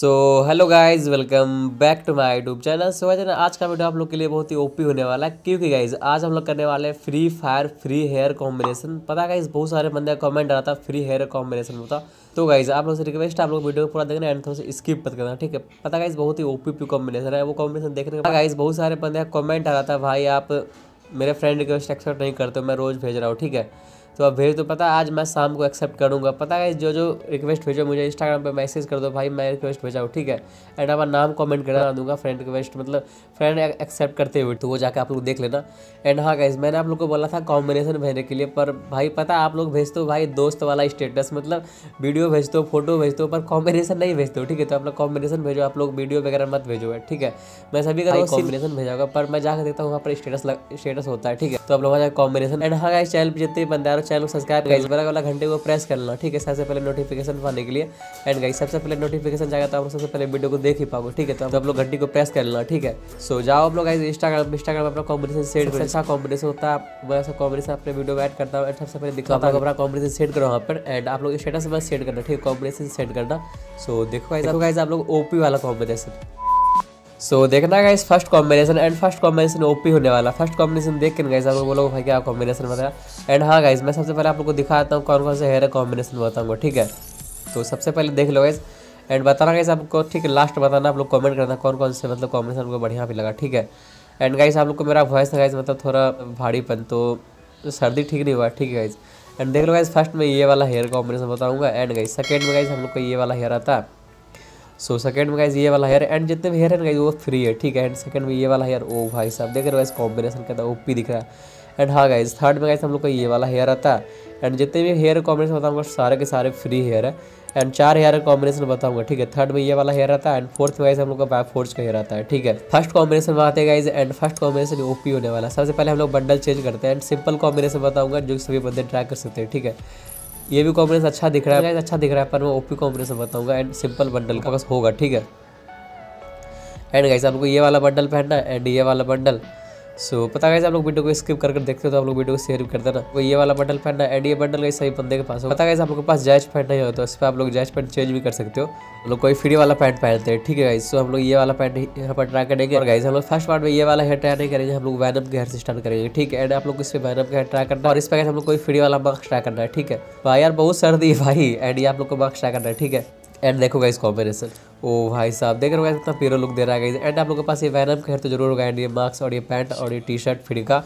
So hello guys welcome back to my YouTube channel so ना आज का video आप लोग के लिए बहुत ही ओपी होने वाला है, क्योंकि गाइज़ आज हम लोग करने वाले हैं free fire free hair combination पता गाइज़ बहुत सारे बंदे कमेंट आता फ्री हेयर कॉम्बिनेशन होता तो गाइज़ आप लोग से रिक्वेस्ट आप लोग वीडियो पूरा देखना एंड थोड़ा सा स्किप मत करना, ठीक है? पता गाइज़ बहुत ही ओपी पी कॉम्बिनेशन है, वो कॉम्बिनेशन देखने के गाइज़ बहुत सारे बंदे कॉमेंट आ रहा था, भाई आप मेरे फ्रेंड रिक्वेस्ट एक्सेप्ट नहीं करते मैं रोज़ भेज रहा हूँ, ठीक है? तो अब भेज दो पता आज मैं शाम को एक्सेप्ट करूँगा। पता है जो जो रिक्वेस्ट भेजो मुझे इंस्टाग्राम पे मैसेज कर दो भाई मैं रिक्वेस्ट भेजा हूँ ठीक है? एंड अब नाम कमेंट करा दूँगा फ्रेंड रिक्वेस्ट मतलब फ्रेंड एक्सेप्ट करते हुए तो वो जाकर आप लोग देख लेना। एंड हाँ गाइज़ मैंने आप लोग को बोला था कॉम्बिनेशन भेजने के लिए पर भाई पता आप लोग भेज दो भाई दोस्त वाला स्टेटस मतलब वीडियो भेजते हो फ़ोटो भेज दो पर कॉम्बिनेशन नहीं भेज दो ठीक है? तो आप लोग कॉम्बिनेशन भेजो आप लोग वीडियो वगैरह मत भेजो है ठीक है? मैं सभी का कॉम्बिनेशन भेजा पर मैं जाकर देखता हूँ वहाँ पर स्टेटस स्टेटस होता है ठीक है? तो आप लोग वहाँ कॉम्बिनेशन एंड हाँ गाइज़ चैनल पर जितने बंदे चैनल सब्सक्राइब गाइस बड़ा वाला घंटे को प्रेस कर लेना ठीक है? सबसे पहले नोटिफिकेशन पाने के लिए। एंड गाइस सबसे पहले नोटिफिकेशन जाएगा तो आप सबसे पहले वीडियो को देख ही पाओगे, ठीक है? तो आप लोग घंटी को प्रेस कर लेना ठीक है? सो जाओ आप लोग गाइस इंस्टाग्राम इंस्टाग्राम अपना कॉम्बिनेशन सेट करो। अच्छा कॉम्बिनेशन होता है मैं ऐसा कॉम्बिनेशन अपने वीडियो में ऐड करता हूँ सबसे पहले दिखाता हूँ। अपना कॉम्बिनेशन सेट करो वहाँ पर एंड आप लोग स्टेटस में सेट करना, ठीक है? कॉम्बिनेशन सेट करना। सो देखो गाइस आप लोग ओपी वाला कॉम्बिनेशन सो so, देखना guys first combination and first combination OP होने वाला। फ़र्स्ट कॉम्बिनेशन देख के गाइस आप लोग बोलोगे भाई क्या कॉम्बिनेशन बताया एंड हाँ? गाइस मैं सबसे पहले आप लोग को दिखाता हूँ कौन कौन से हेयर कॉम्बिनेशन बताऊँगा ठीक है? तो सबसे पहले देख लो गाइस एंड बताना गाइस आपको ठीक है लास्ट बताना आप लोग कमेंट करना कौन कौन से मतलब कॉम्बिनेशन आपको बढ़िया भी लगा ठीक है? एंड गाइस आप लोग को मेरा वॉइस गाइस मतलब थोड़ा भारीपन तो सर्दी ठीक नहीं हुआ ठीक है गाइस एंड देख लो गाइस फ़र्स्ट में ये वाला हेयर कॉम्बिनेशन बताऊँगा। एंड गाइस सेकेंड में गाइस हम लोग को ये वाला हेयर आता। है सो सेकंड में गाइज़ ये वाला हेयर एंड जितने भी हेयर है गाइज़ वो फ्री है, ठीक है? एंड सेकंड में ये वाला हेयर ओ भाई साहब, देख रहे हो गाइज़ कॉम्बिनेशन कहता है ओपी दिख रहा है। एंड हाँ गाइज़ थर्ड में गाइज़ हम लोग को ये वाला हेयर आता है। एंड जितने भी हेयर कॉम्बिनेशन बताऊँगा सारे के सारे फ्री हेयर है। एंड चार हेयर कॉम्बिनेशन बताऊँगा, ठीक है? थर्ड में ये वाला हेयर आता है एंड फोर्थ में गाइज़ हम लोग का बैक फोर्स का हेयर आता है, ठीक है? फ़र्स्ट कॉम्बिनेशन में आते guys and first combination OP होने वाला सबसे पहले हम लोग बंडल चेंज करते हैं एंड सिंपल कॉम्बिनेशन बताऊँगा, जो सभी बंदे ट्राई कर सकते हैं, ठीक है? ये भी कॉम्बिनेशन अच्छा दिख रहा है अच्छा दिख रहा है, पर मैं ओपी कॉम्बिनेशन बताऊँगा एंड सिंपल बंडल का होगा, ठीक है? एंड गाइस आपको ये वाला बंडल पहनना है एंड ये वाला बंडल सो so, पता है आप लोग वीडियो को स्किप करके देखते हो तो आप लोग वीडियो को शेयर भी कर देना वो ये वाला बंडल पहनना एंड ये बंडल कहीं सही बंदे के पास हो पता है आप लोग के पास जैज पैंट नहीं होता तो इस पर आप लोग जैज पैंट चेंज भी कर सकते हो। लोग कोई फ्री वाला पैंट पहनते हैं ठीक है गाइस सो हम लोग ये वाला पैंट यहाँ पर ट्राई करेंगे। और गाइस हम लोग फ़र्स्ट पार्ट में ये वाला हेयर ट्राई नहीं करेंगे हम लोग वैनम के हेयर से स्टार्ट करेंगे ठीक है? एंड आप लोग इस पर वैनम का हेयर ट्राई करना और इस पर हम लोग कोई फ्री वाला मार्क्स ट्राई करना है ठीक है? भाई यार बहुत सर्दी है भाई। एंड ये आप लोग को मार्क्स ट्राई करना है ठीक है? एंड देखो गाइस कॉम्बिनेशन ओ भाई साहब, देख रहे हो कितना पीरो लुक दे रहा है गाइस एंड आप लोगों के पास ये वैनम का तो ज़रूर होगा एंड ये मार्क्स और ये पैंट और ये टी शर्ट फ्री का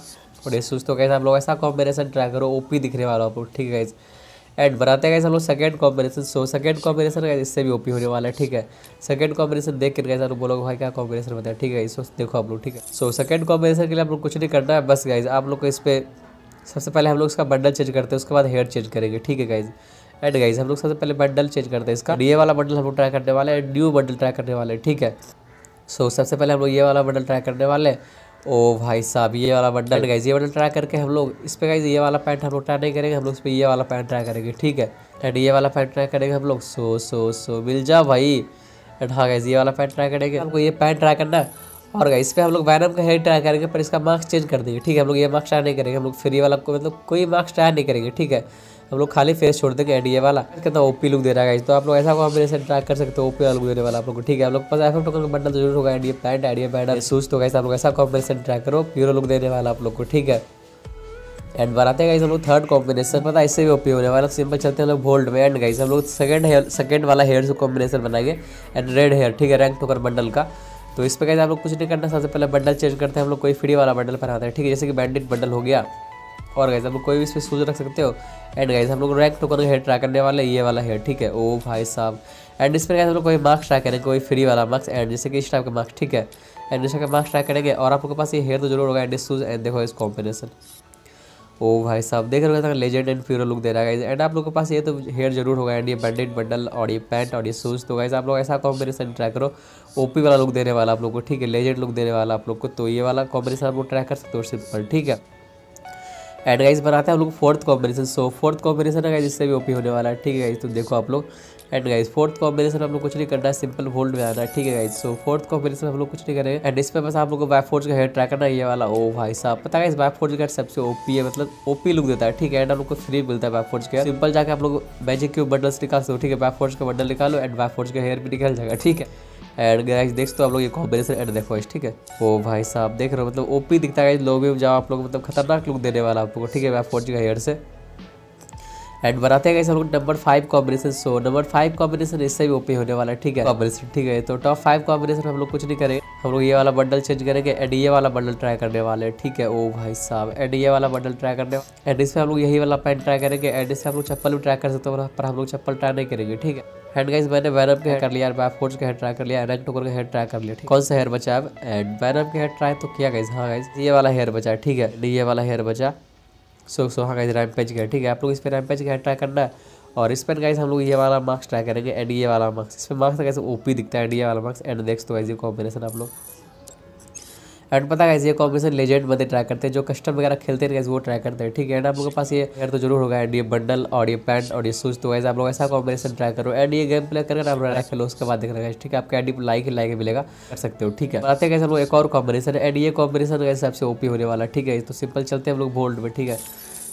और ये शूज़ तो कैसे आप लोग ऐसा कॉम्बिनेशन ट्राई करो ओपी दिखने वाला आपको ठीक है गाइस एंड बनाते हैं हम लोग second combination so second combination इससे भी ओपी होने वाला है, ठीक है? सेकंड कॉम्बिनेशन देख कर कैसे बोलोगे, भाई क्या कॉम्बिनेशन बताया? ठीक है सो देखो आप लोग, ठीक है? सो सेकंड कॉम्बिनेशन के लिए आप लोग कुछ नहीं करना है, बस गाइज़ आप लोग को इस पर सबसे पहले हम लोग इसका बंडल चेंज करते हैं, उसके बाद हेयर चेंज करेंगे, ठीक है गाइज़ एंड गाइज़ हम लोग सबसे पहले बंडल चेंज करते हैं इसका। ये वाला बंडल हम लोग ट्राई करने वाले हैं न्यू बंडल ट्राई करने वाले ठीक है? सो so, सबसे पहले हम लोग ये वाला बंडल ट्राई करने वाले ओ भाई साहब ये वाला बंडल गाइज़ ये बंडल ट्राई करके हम लोग इस पर गाइज़ ये वाला पैंट हम लोग ट्राई नहीं करेंगे हम लोग इस पर ये वाला पैंट ट्राई करेंगे ठीक है? एंड ये वाला पैंट ट्राई करेंगे हम लोग। सो सो सो मिल जा भाई। एंड हाँ गाइज़ ये वाला पैंट ट्राई करेंगे। हमको ये पैंट ट्राई करना है। और इस पर हम लोग वैनम का हेयर ट्राई करेंगे पर इसका मार्क्स चेंज कर देंगे ठीक है? हम लोग ये मार्क्स ट्राई नहीं करेंगे हम लोग फ्री वाला को मतलब कोई मार्क्स ट्राई नहीं करेंगे ठीक है? हम लोग खाली फेस छोड़ देंगे एडिए वाला। कितना ओपी लुक दे रहा है तो आप लोग ऐसा कॉम्बिनेशन ट्राई कर सकते हो, ओपी वाला लुक देने वाला आप लोग ठीक है, आप लोग पास एफ़ टोकन का बंडल ज़रूर होगा, एडिए पैंट एडीए पैंट शूज़ तो कैसे आप लोग ऐसा कॉम्बिनेशन ट्राई करो प्योर लुक देने वाला आप लोग को, ठीक है? एंड बनाते हैं हम लोग थर्ड कॉम्बिनेशन पता इससे भी ओपी होने वाला। सिंपल चलते हैं, हम लोग वोल्ड में। एंड गाइस हम लोग सेकंड हेयर सेकंड वाला हेयर से कॉम्बिनेशन बनाएँगे। एंड रेड हेयर ठीक है रैंक टोकर बंडल का। तो इस पर कैसे आप लोग कुछ नहीं करना। सबसे पहले बंडल चेंज करते हैं, हम लोग कोई फ्री वाला बंडल पहनाते हैं। ठीक है, जैसे कि बैंडेड बंडल हो गया। और गाइज़ आप लोग कोई भी इस पर शूज़ रख सकते हो। एंड गाइज़ हम लोग रैंक टोकन का हेयर ट्राई करने वाले, ये वाला हेयर ठीक है? ओ भाई साहब। एंड इस पर गाइज़ हम लोग कोई मार्क्स ट्राई करेंगे कोई फ्री वाला मार्क्स एंड जैसे कि इस टाइप का मार्क्स ठीक है? एंड इस का मार्क्स ट्राई करेंगे, और आप लोग के पास ये हेयर तो ज़रूर होगा एंड शूज़ एंड देखो इस कॉम्बिनेशन ओ भाई साहब, देख रहे हो लेजेंड एंड प्योर लुक दे रहा है एंड आप लोग के पास ये तो हेयर ज़रूर होगा एंड ये बैंडेड बंडल और ये पैंट और ये शूज़ तो गाइज़ आप लोग ऐसा कॉम्बिनेशन ट्राई करो ओपी वाला लुक देने वाला आप लोग को, ठीक है? लेजेंड लुक देने वाला आप लोग को तो ये वाला कॉम्बिनेशन आप लोग ट्राई कर सकते हो सिंपल ठीक है? एंड गाइज़ बनाते हैं हम लोग fourth combination so fourth combination है जिससे भी ओपी होने वाला है। ठीक है गाइज़ तो देखो आप लोग। एंड गाइज़ फोर्थ कॉम्बिनेशन हम लोग कुछ नहीं करना है सिंपल होल्ड में आना। है ठीक है गाइज़ सो फोर्थ कॉम्बिनेशन हम लोग कुछ नहीं करेंगे। एंड इस पर बस आप लोग को बाय फोर्स का हेयर ट्राई करना ये वाला, ओ भाई साहब, पता है इस बाय फोर्स का सबसे ओपी है मतलब ओपी लुक देता है। ठीक है एंड आप लोग को फ्री मिलता है बाय फोर्स का सिंपल जाके आप लोग मैजिक क्यूब बंडल्स निकाल सो ठीक है बाय फोर्स का बंडल निकालो एंड बाय फोर्स का हेयर भी निकल जाएगा। ठीक है। एंड गाइस देख तो आप लोग, ये कॉम्बिनेशन एड देखो इस ठीक है? ओ भाई साहब, देख रहे हो मतलब ओपी दिखता है लोग भी जाओ आप लोग मतलब खतरनाक लुक देने वाला आपको, ठीक है? वह फोर जी का एड से। एंड बनाते हैं हम लोग number five combination so number five combination इससे भी ओपी होने वाला है, ठीक है? कॉम्बिनेशन ठीक है? तो टॉप फाइव कॉम्बिनेशन हम लोग कुछ नहीं करेंगे। हम लोग ये वाला बंडल चेंज करेंगे एंड ये वाला बंडल ट्राई करने वाले ठीक है? ओ भाई साहब एंड ये वाला बंडल ट्राई करने एंड इसमें हम लोग यही वाला पैंट ट्राई करेंगे एंड इससे हम लोग चप्पल भी ट्राई कर सकते हैं, पर हम लोग चप्पल ट्राई नहीं करेंगे, ठीक है? हैंड गाइस मैंने वैनम के हेयर कर लिया बैक फोर्स का हेयर ट्राई कर लिया रैंक टोकर का हेयर ट्राई कर लिया कौन सा हेयर बचा है एंड वैनम के हेयर ट्राई तो किया गाइस हाँ गाइस ये वाला हेयर बचा, ठीक है? ये वाला हेयर बचा। सो सो हाँ गाइज़ रैम पेज गया ठीक है? आप लोग इस पर रैम पेज गया ट्राई करना है। और इस पर गाइज़ हम लोग ये वाला मार्क्स ट्राई करेंगे एंड ये वाला मार्क्स इस पर मार्क्स कैसे ओपी दिखता है एंड ये वाला मार्क्स एंड नेक्स्ट तो ये कॉम्बिनेशन आप लोग। एंड पता है ये कॉम्बिनेशन लेजेंड बंदे ट्राई करते हैं, जो कस्टम वगैरह खेलते हैं वो ट्राई करते हैं, ठीक है? एंड आप लोगों के पास ये यार तो ज़रूर होगा एंड ये बंडल और ये पैंट और ये शूज़ तो वैसे आप लोग ऐसा कॉम्बिनेशन ट्राई करो एंड ये गेम प्ले करके आप रैक खेलो, उसके बाद देखना ठीक है? आपका एडी लाइक ही लाइक मिलेगा, कर सकते हो, ठीक है? हैं कैसे एक और कॉम्बिनेशन एंड ये कॉम्बिनेशन कैसे सबसे ओपी होने वाला, ठीक है? तो सिंपल चलते हैं हम लोग बोल्ड में, ठीक है?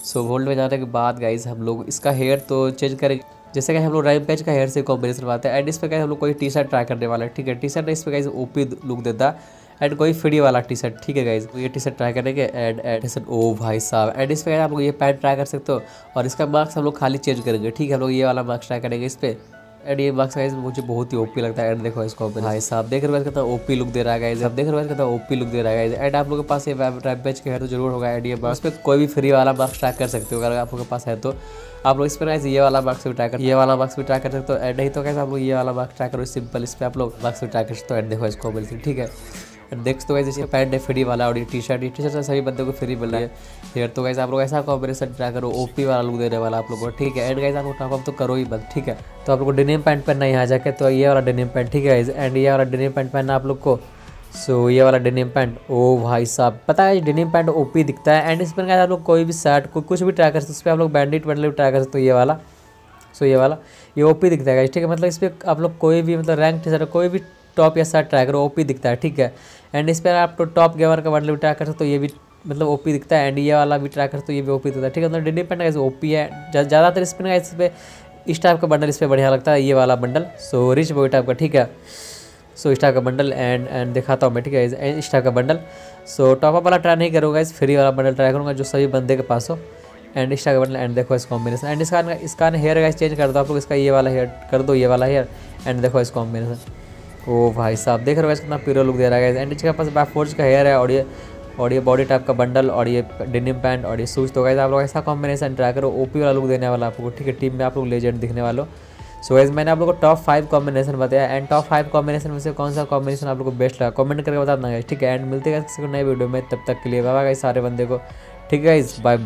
सो बोल्ड में जाने के बाद गाइज़ हम लोग इसका हेयर तो चेंज करेंगे। जैसे कि हम लोग राइम पैच का हेयर से कॉम्बिनेशन बनाते हैं एंड इस पर हम लोग कोई टी शर्ट ट्राई करने वाला है, ठीक है? टी शर्ट इस पर ओपी लुक देता है। एंड कोई फ्री वाला टी शर्ट ठीक है गाइज़ ये टी शर्ट ट्राई करेंगे एंड एड ओ भाई साहब एंड इस पर आप ये पैंट ट्राई कर सकते हो और इसका मार्क्स हम लोग खाली चेंज करेंगे, ठीक है? हम लोग ये वाला मार्क्स ट्राई करेंगे इस पर एंड ये मार्क्स गाइज़ मुझे बहुत ही ओपी लगता है। एंड देखो इसको भाई साहब, देख रहे कितना ओपी लुक दे रहा है गाइज़ अब देख रहे कितना ओपी लुक दे रहा है एंड आप लोगों के पास ये रैम्पेज के है तो ज़रूर होगा एंड ये मार्क्स पे कोई भी फ्री वाला मार्क्स ट्राई कर सकते हो अगर आप लोगों के पास है तो। आप लोग इस पर गाइज़ ये वाला मार्क्स भी ट्राई कर, ये वाला मार्क्स भी ट्राई कर सकते हो। एंड नहीं तो कैसे आप लोग ये वाला मार्क्स ट्राई करो सिंपल इस पर आप लोग मार्क्स भी ट्राई कर सकते हो। एंड देखो इसको मिलती ठीक है? देख तो जैसे पैंट है फ्री वाला और ये टी शर्ट ये टी शर्ट सभी बंदे को फ्री मिल रहा है। हेयर तो वैसे आप लोग ऐसा कॉम्बिनेशन ट्राई करो ओपी वाला लुक देने वाला आप लोग को ठीक है? एंड गाइज़ आप लोग टॉपअप तो करो ही बंद ठीक है? तो आप लोग को डेनिम पैंट पहनना यहाँ जाके तो ये वाला डेनिम पैंट ठीक है एंड ये वाला डेनिम पैंट पहनना आप लोग को सो so, ये वाला डेनिम पैंट ओ भाई साहब पता है डेनिम पैंट ओपी दिखता है एंड इस पर आप लोग कोई भी शर्ट को कुछ भी ट्राई कर सकते उस पर आप लोग बैंडेड बैंडल भी ट्राई कर सकते हो ये वाला सो so, ये वाला ये ओपी दिखता है ठीक है? मतलब इस पर आप लोग कोई भी मतलब रैंक टी शर्ट कोई भी टॉप या शर्ट ट्राई करो ओपी दिखता है, ठीक है? एंड इस पर आप तो टॉप गेवर का भी ट्राई कर सकते हो, ये भी मतलब ओपी दिखता है एंड ये वाला भी ट्राई कर सकते हो, ये भी ओपी दिखता है, ठीक है? मतलब डिपेंड कैसे ओपी है ज़्यादातर स्पिन पर इस पर इस टाइप का बंडल इस पर बढ़िया लगता है, ये वाला bundle so rich boy type का, ठीक है? सो इस टाइप का बंडल एंड एंड दिखाता हूँ मैं, ठीक है? इस टाइप का बंडल सो टॉपअप वाला ट्राई नहीं करूँगा, इस फ्री वाला बंडल ट्राई करूँगा, जो सभी बंदे के पास हो एंड इस का बंडल एंड देखो इस कॉम्बिनेशन एंड इसका इसका हेयर गाइस चेंज कर दो, आप लोग इसका ये वाला हेयर कर दो, ये वाला हेयर एंड देखो इस कॉम्बिनेशन ओ भाई साहब, देख रहे हो कितना प्योर लुक दे रहा है एंड इसके पास बैक फोर्स का हेयर है और ये और ये बॉडी टाइप का बंडल और ये डेनिम पैंट और ये सूज तो गए आप लोग ऐसा कॉम्बिनेशन ट्राई करो ओपी वाला लुक देने वाला आपको, ठीक है? टीम में आप लोग लेजेंड दिखने वालों सो वैसे मैंने आप लोग को टॉप फाइव कॉम्बिनेशन बताया। एंड टॉप फाइव कॉम्बिनेशन में से कौन सा कॉम्बिनेशन आप लोग को बेस्ट लगा? कमेंट करके बता देना ठीक है? एंड मिलते हैं नए वीडियो में। तब तक के लिए बाबा गई सारे बंदे को। ठीक है बाय बाय